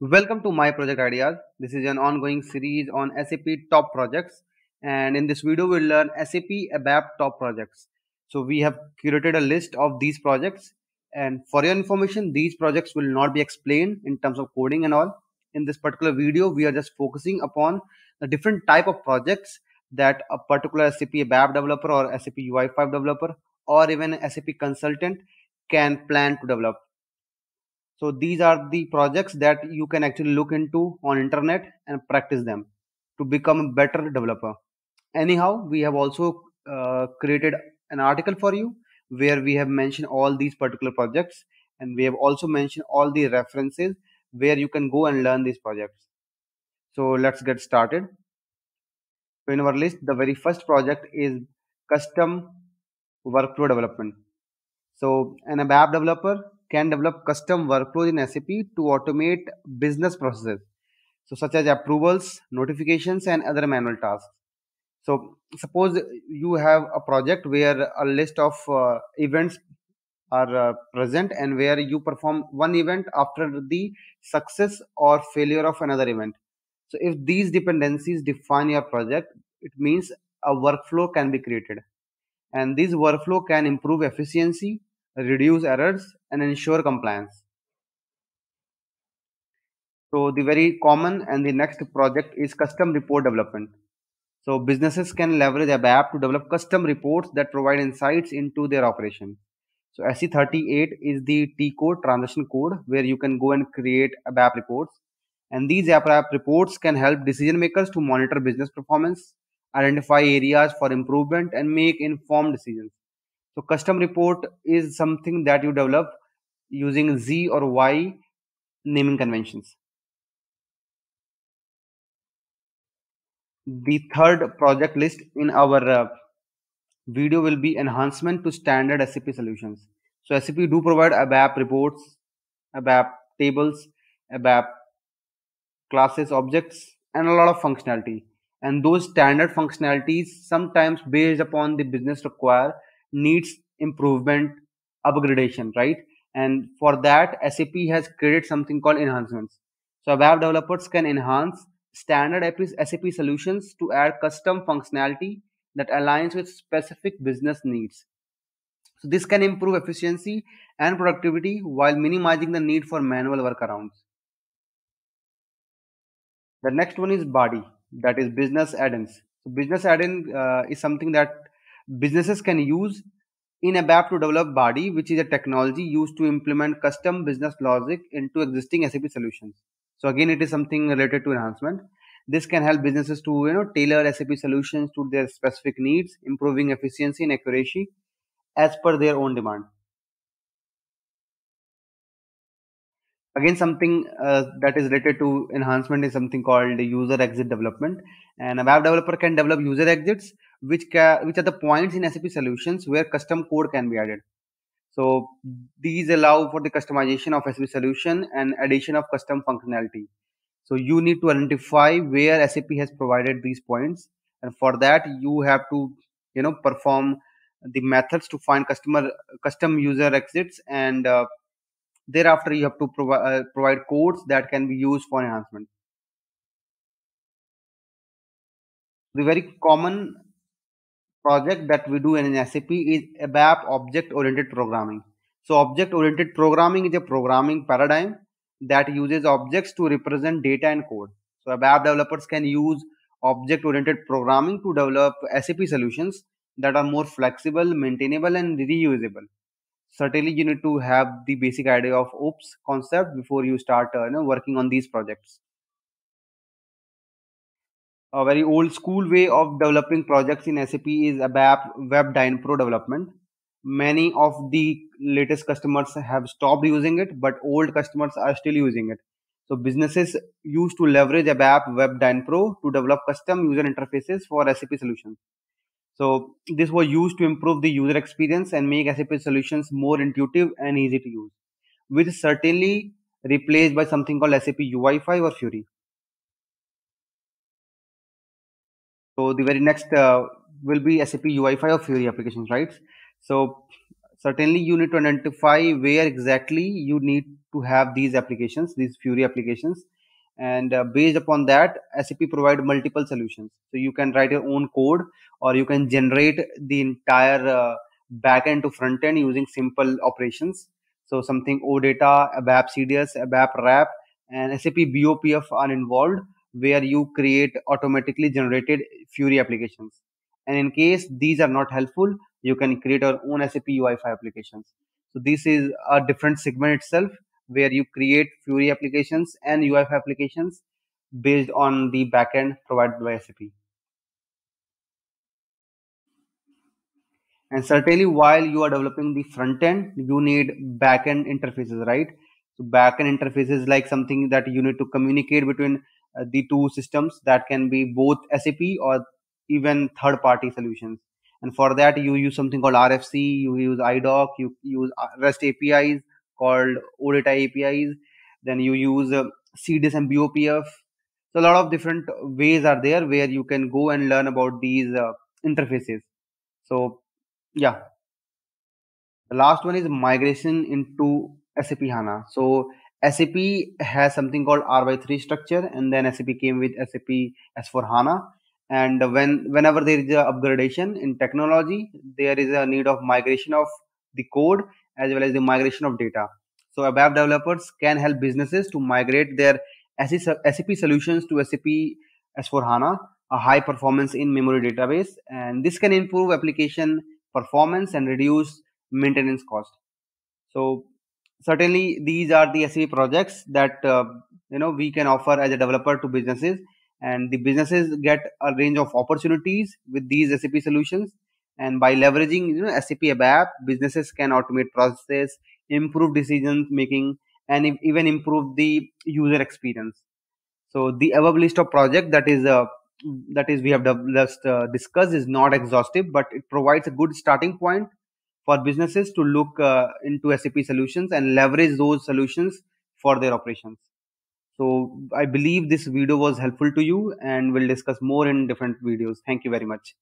Welcome to My Project Ideas. This is an ongoing series on SAP top projects. And in this video, we'll learn SAP ABAP top projects. So we have curated a list of these projects. And for your information, these projects will not be explained in terms of coding and all. In this particular video, we are just focusing upon the different type of projects that a particular SAP ABAP developer or SAP UI5 developer or even SAP consultant can plan to develop. So these are the projects that you can actually look into on internet and practice them to become a better developer. Anyhow we have also uh, created an article for you where we have mentioned all these particular projects and we have also mentioned all the references where you can go and learn these projects. So let's get started so in our list the very first project is custom workflow development so an ABAP developer can develop custom workflows in SAP to automate business processes, so such as approvals, notifications, and other manual tasks. So, suppose you have a project where a list of uh, events are uh, present and where you perform one event after the success or failure of another event. So, if these dependencies define your project, it means a workflow can be created. And this workflow can improve efficiency, reduce errors and ensure compliance. So the very common and the next project is custom report development. So businesses can leverage ABAP to develop custom reports that provide insights into their operation. So SE38 is the T code transaction code where you can go and create ABAP reports. And these ABAP reports can help decision makers to monitor business performance, identify areas for improvement, and make informed decisions. So custom report is something that you develop using Z or Y naming conventions. The third project list in our uh, video will be enhancement to standard SAP solutions. So SAP do provide ABAP reports, ABAP tables, ABAP classes, objects, and a lot of functionality. And those standard functionalities sometimes based upon the business require needs improvement upgradation right? And for that sap has created something called enhancements. So ABAP developers can enhance standard sap solutions to add custom functionality that aligns with specific business needs. So this can improve efficiency and productivity while minimizing the need for manual workarounds the next one is BAdI that is business add-ins so business add-in uh, is something that businesses can use in ABAP to develop BAdI, which is a technology used to implement custom business logic into existing SAP solutions. So again, it is something related to enhancement. This can help businesses to you know tailor SAP solutions to their specific needs, improving efficiency and accuracy as per their own demand. Again something uh, that is related to enhancement is something called user exit development. And a web developer can develop user exits which ca- which are the points in sap solutions where custom code can be added. So these allow for the customization of sap solution and addition of custom functionality. So you need to identify where sap has provided these points. And for that you have to you know perform the methods to find customer custom user exits and uh, thereafter you have to provi- uh, provide codes that can be used for enhancement. The very common project that we do in sap is abap object oriented programming. So object oriented programming is a programming paradigm that uses objects to represent data and code. So abap developers can use object oriented programming to develop sap solutions that are more flexible maintainable and reusable certainly you need to have the basic idea of OOPs concept before you start uh, you know working on these projects. A very old school way of developing projects in sap is abap web dynpro development. Many of the latest customers have stopped using it but old customers are still using it. So businesses used to leverage abap web dynpro to develop custom user interfaces for sap solutions so this was used to improve the user experience and make SAP solutions more intuitive and easy to use, which is certainly replaced by something called SAP UI5 or Fiori. So the very next uh, will be SAP UI5 or Fiori applications, right? So certainly you need to identify where exactly you need to have these applications, these Fiori applications. And uh, based upon that, SAP provide multiple solutions. So you can write your own code or you can generate the entire uh, backend to front end using simple operations. So something OData, ABAP CDS, ABAP RAP and SAP BOPF are involved where you create automatically generated Fiori applications. And in case these are not helpful, you can create your own SAP UI5 applications. So this is a different segment itself where you create Fiori applications and UI5 applications based on the backend provided by SAP. And certainly while you are developing the front end, you need backend interfaces, right? So backend interfaces like something that you need to communicate between uh, the two systems that can be both SAP or even third party solutions and for that you use something called rfc you use idoc you use uh, rest apis called odata apis then you use uh, cds and bopf so a lot of different ways are there where you can go and learn about these uh, interfaces. So yeah. The last one is migration into sap hana. So sap has something called r by 3 structure and then sap came with sap s4 hana. And when whenever there is a upgradation in technology there is a need of migration of the code as well as the migration of data so abap developers can help businesses to migrate their sap solutions to sap s4 hana a high performance in memory database and this can improve application performance and reduce maintenance cost so certainly these are the sap projects that uh, you know we can offer as a developer to businesses and the businesses get a range of opportunities with these SAP solutions. And by leveraging you know, SAP ABAP, businesses can automate processes, improve decision making, and even improve the user experience. So the above list of project that is uh, that is we have just uh, discussed is not exhaustive, but it provides a good starting point for businesses to look uh, into SAP solutions and leverage those solutions for their operations. So I believe this video was helpful to you and we'll discuss more in different videos. Thank you very much.